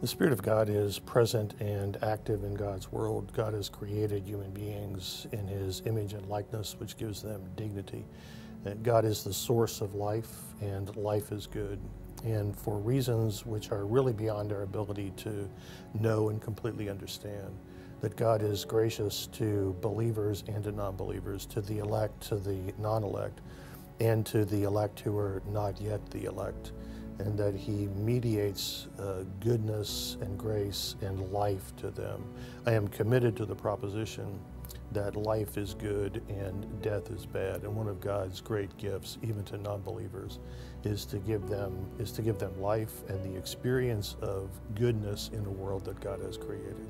The Spirit of God is present and active in God's world. God has created human beings in His image and likeness, which gives them dignity. God is the source of life, and life is good. And for reasons which are really beyond our ability to know and completely understand, that God is gracious to believers and to non believers, to the elect, to the non elect, and to the elect who are not yet the elect and that he mediates uh, goodness and grace and life to them. I am committed to the proposition that life is good and death is bad. And one of God's great gifts, even to non-believers, is to give them is to give them life and the experience of goodness in a world that God has created.